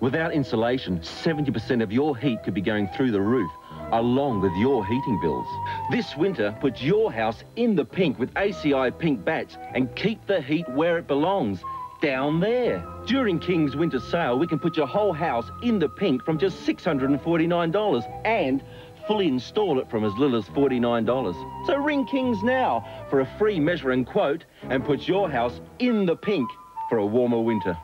Without insulation, 70% of your heat could be going through the roof, along with your heating bills. This winter, put your house in the pink with ACI Pink Bats and keep the heat where it belongs, down there. During King's winter sale, we can put your whole house in the pink from just $649 and fully install it from as little as $49. So ring Kings now for a free measuring quote and put your house in the pink for a warmer winter.